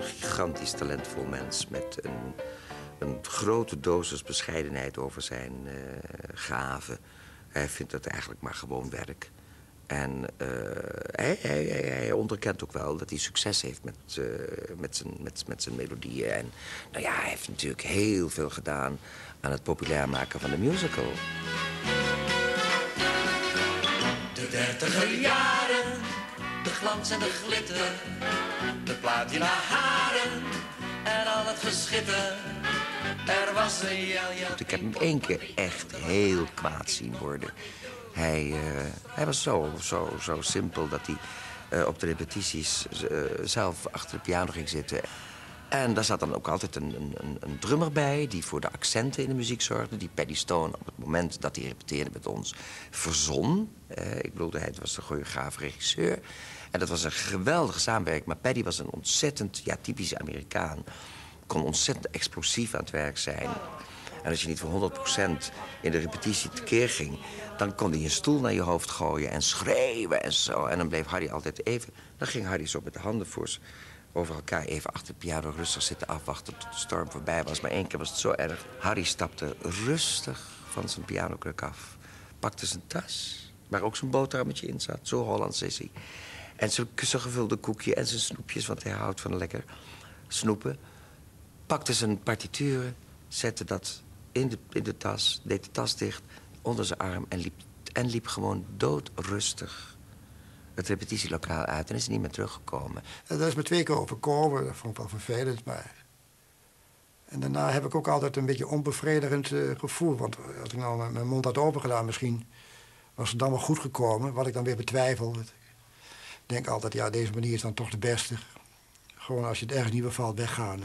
gigantisch talentvol mens met een, een grote dosis bescheidenheid over zijn uh, gaven. Hij vindt het eigenlijk maar gewoon werk. En uh, hij, hij, onderkent ook wel dat hij succes heeft met, uh, met, zijn, met, met zijn melodieën. En nou ja, hij heeft natuurlijk heel veel gedaan aan het populair maken van de musical. De dertiger de glans en de glitter, de platina haren en al het geschitter. Er was een Ik heb hem één keer echt heel kwaad zien worden. Hij, uh, hij was zo, zo, zo simpel dat hij uh, op de repetities uh, zelf achter de piano ging zitten. En daar zat dan ook altijd een, een, een, drummer bij... die voor de accenten in de muziek zorgde. Die Paddy Stone op het moment dat hij repeteerde met ons verzon. ik bedoelde, hij was een choreograaf, regisseur. En dat was een geweldige samenwerking. Maar Paddy was een ontzettend, ja, typisch Amerikaan. Kon ontzettend explosief aan het werk zijn. En als je niet voor 100% in de repetitie tekeer ging... dan kon hij een stoel naar je hoofd gooien en schreeuwen en zo. En dan bleef Harry altijd even... Dan ging Harry zo met de handen voor ze over elkaar even achter de piano rustig zitten afwachten tot de storm voorbij was. Maar één keer was het zo erg. Harry stapte rustig van zijn pianokruk af. Pakte zijn tas, waar ook zijn boterhammetje in zat. Zo Hollands is hij. En zijn, zijn gevulde koekje en zijn snoepjes, want hij houdt van lekker snoepen. Pakte zijn partituren, zette dat in de, in de tas, deed de tas dicht onder zijn arm en liep, en liep gewoon doodrustig het repetitielokaal uit en is er niet meer teruggekomen. Dat is me twee keer overkomen, dat vond ik wel vervelend, maar... En daarna heb ik ook altijd een beetje onbevredigend uh, gevoel. Want als ik nou mijn mond had opengedaan, misschien was het dan wel goed gekomen. Wat ik dan weer betwijfel. Ik denk altijd, ja, deze manier is dan toch de beste. Gewoon als je het ergens niet bevalt, weggaan.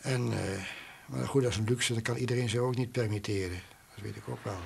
En... Uh, maar goed, dat is een luxe, dat kan iedereen zich ook niet permitteren. Dat weet ik ook wel.